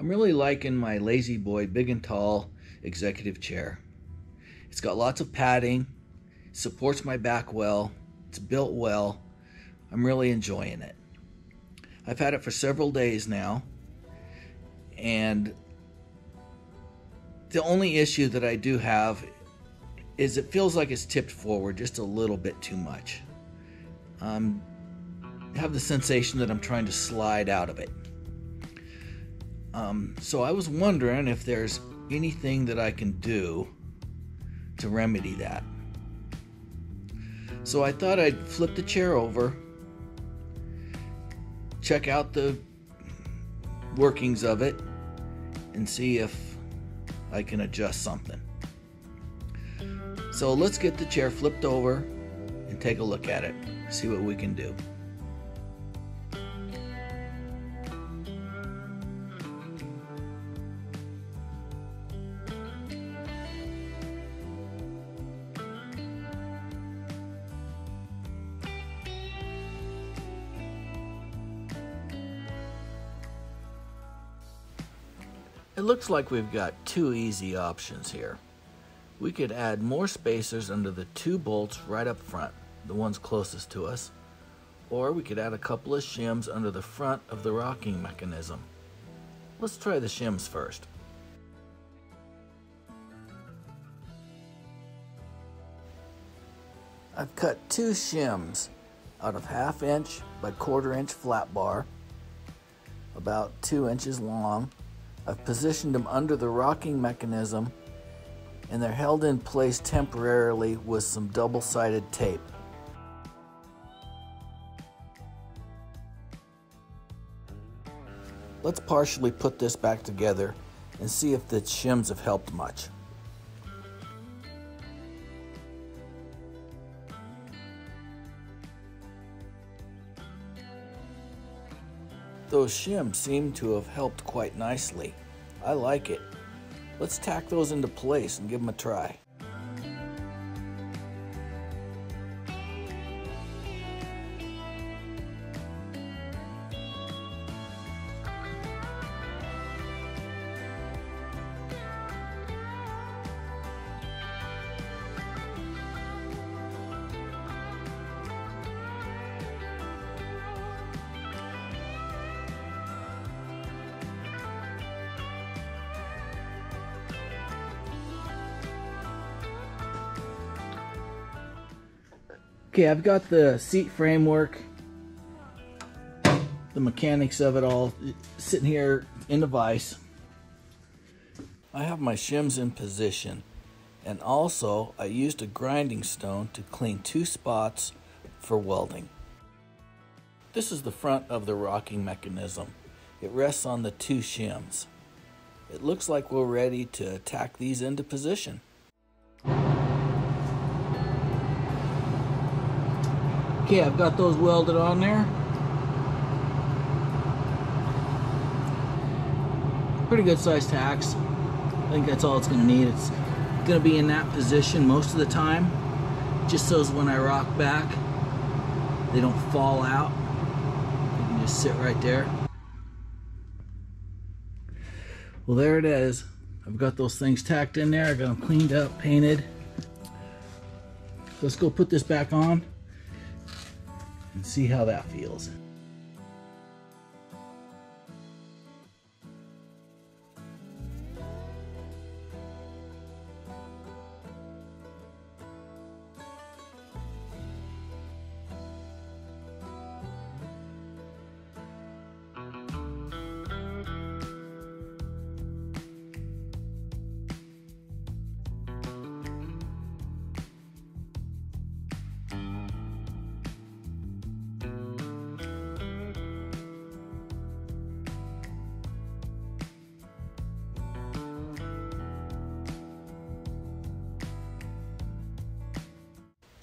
I'm really liking my La-Z-Boy Big and Tall executive chair. It's got lots of padding, supports my back well, it's built well. I'm really enjoying it. I've had it for several days now, and the only issue that I do have is it feels like it's tipped forward just a little bit too much. Um, I have the sensation that I'm trying to slide out of it. Um, so I was wondering if there's anything that I can do to remedy that. So I thought I'd flip the chair over, check out the workings of it, and see if I can adjust something. So let's get the chair flipped over and take a look at it, see what we can do. It looks like we've got two easy options here. We could add more spacers under the two bolts right up front, the ones closest to us, or we could add a couple of shims under the front of the rocking mechanism. Let's try the shims first. I've cut two shims out of half inch by quarter inch flat bar, about two inches long, I've positioned them under the rocking mechanism and they're held in place temporarily with some double-sided tape. Let's partially put this back together and see if the shims have helped much. Those shims seem to have helped quite nicely. I like it. Let's tack those into place and give them a try. Okay, I've got the seat framework, the mechanics of it all sitting here in the vise. I have my shims in position and also I used a grinding stone to clean two spots for welding. This is the front of the rocking mechanism. It rests on the two shims. It looks like we're ready to tack these into position. Okay, I've got those welded on there. Pretty good size tacks. I think that's all it's gonna need. It's gonna be in that position most of the time, just so when I rock back, they don't fall out. They can just sit right there. Well, there it is. I've got those things tacked in there. I got them cleaned up, painted. Let's go put this back on and see how that feels.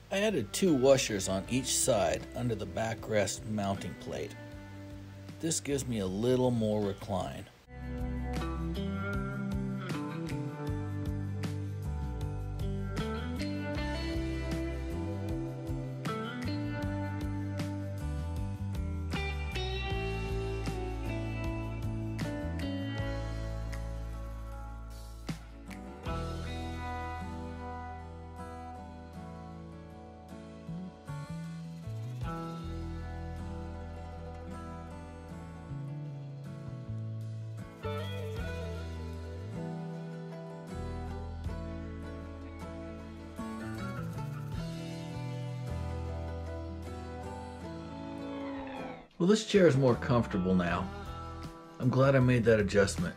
I added two washers on each side under the backrest mounting plate. This gives me a little more recline. Well, this chair is more comfortable now. I'm glad I made that adjustment.